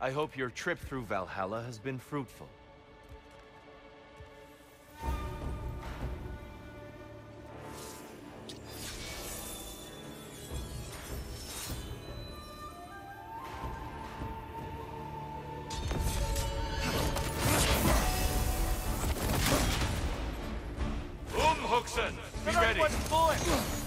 I hope your trip through Valhalla has been fruitful. Umhuxen, be ready.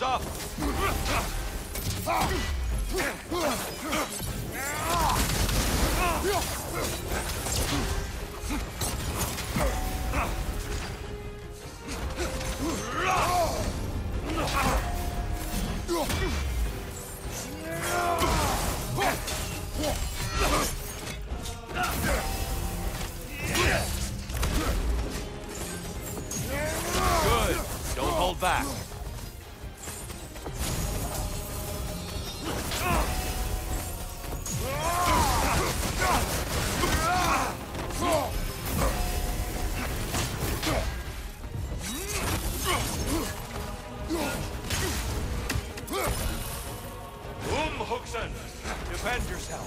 Arms up! Good. Don't hold back. Don't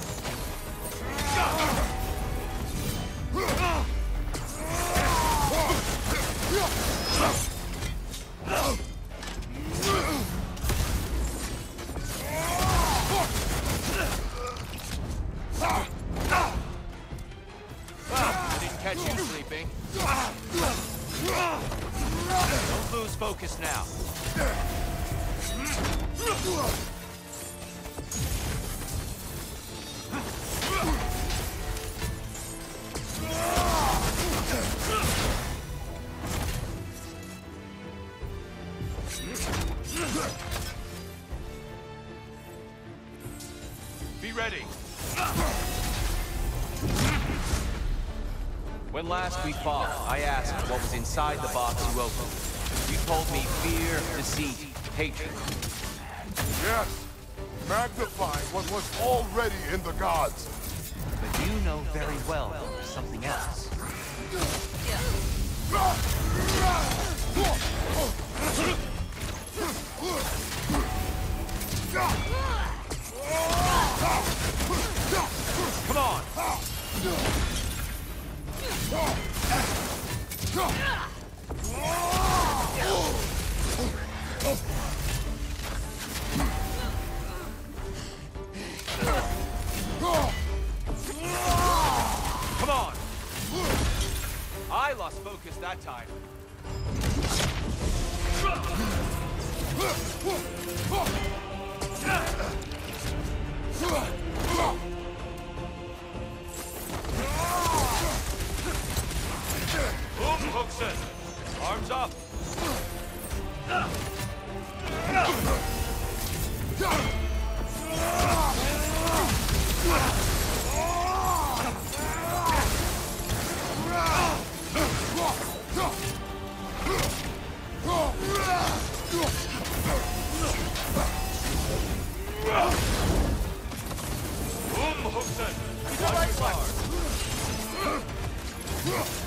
lose focus now. Be ready. When last we fought, I asked what was inside the box you opened. You told me fear, deceit, hatred. Yes, magnify what was already in the gods. But you know very well something else. Ah! Ah! Come on! I lost focus that time. Arms up! Umhuxen. Watch your guard. Don't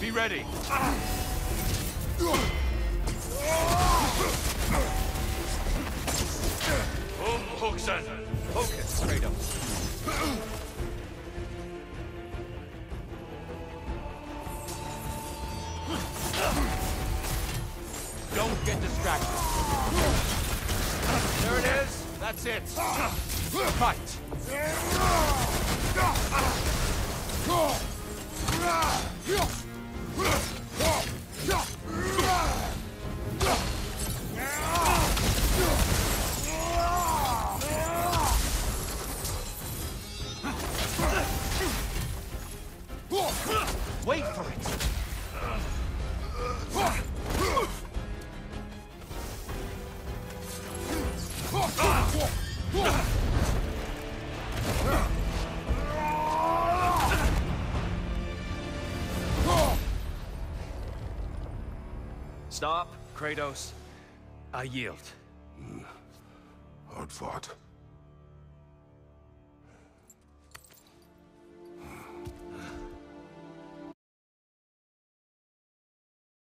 Be ready. Umhuxen. Focus, Kratos. Don't get distracted. There it is. That's it. Fight. Stop, Kratos. I yield. Hmm. Hard fought.